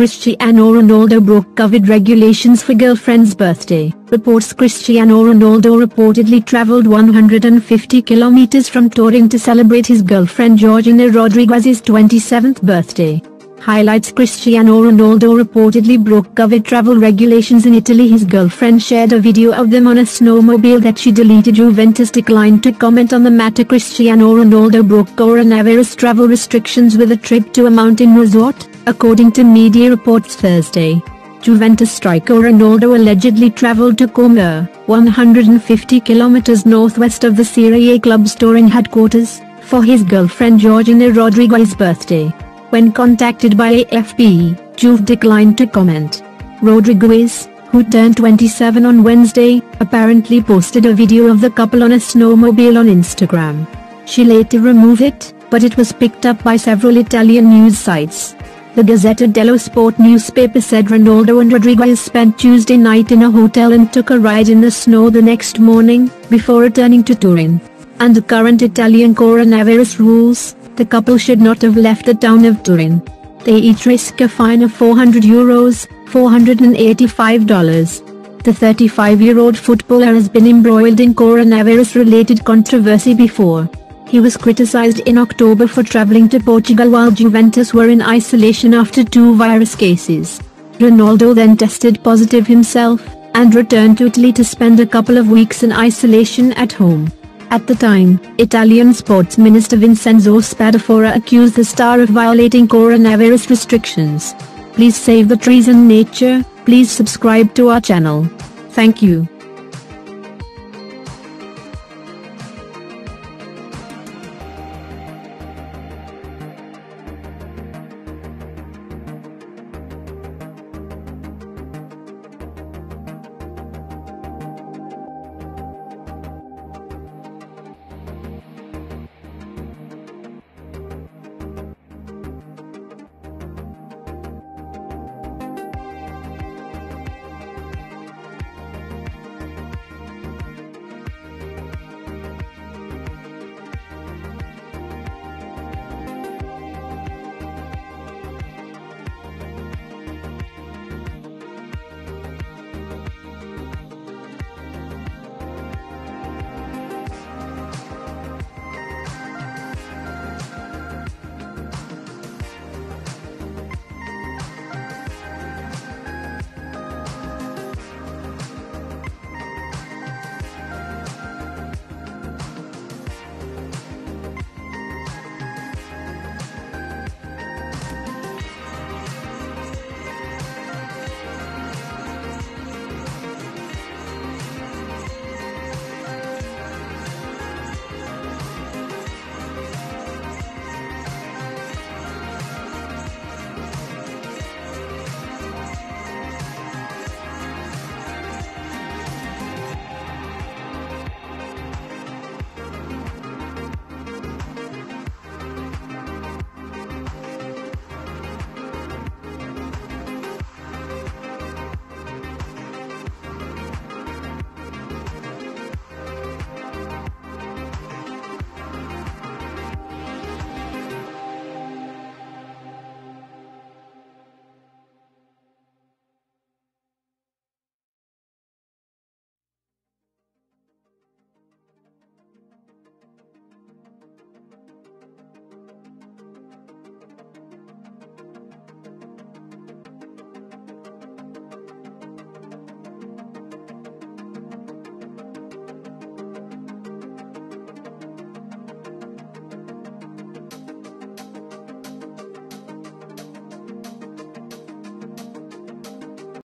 Cristiano Ronaldo broke COVID regulations for girlfriend's birthday. Reports Cristiano Ronaldo reportedly traveled 150 kilometers from Turin to celebrate his girlfriend Georgina Rodriguez's 27th birthday. Highlights Cristiano Ronaldo reportedly broke COVID travel regulations in Italy. His girlfriend shared a video of them on a snowmobile that she deleted. Juventus declined to comment on the matter. Cristiano Ronaldo broke coronavirus travel restrictions with a trip to a mountain resort according to media reports Thursday. Juventus striker Ronaldo allegedly traveled to Como, 150 kilometers northwest of the Serie A club's Turin headquarters, for his girlfriend Georgina Rodriguez's birthday. When contacted by AFP, Juve declined to comment. Rodriguez, who turned 27 on Wednesday, apparently posted a video of the couple on a snowmobile on Instagram. She later removed it, but it was picked up by several Italian news sites. The Gazzetta dello Sport newspaper said Ronaldo and Rodriguez spent Tuesday night in a hotel and took a ride in the snow the next morning, before returning to Turin. Under current Italian coronavirus rules, the couple should not have left the town of Turin. They each risk a fine of 400 euros, $485. The 35-year-old footballer has been embroiled in coronavirus-related controversy before. He was criticized in October for traveling to Portugal while Juventus were in isolation after two virus cases. Ronaldo then tested positive himself, and returned to Italy to spend a couple of weeks in isolation at home. At the time, Italian Sports Minister Vincenzo Spadafora accused the star of violating coronavirus restrictions. Please save the trees and nature, please subscribe to our channel. Thank you.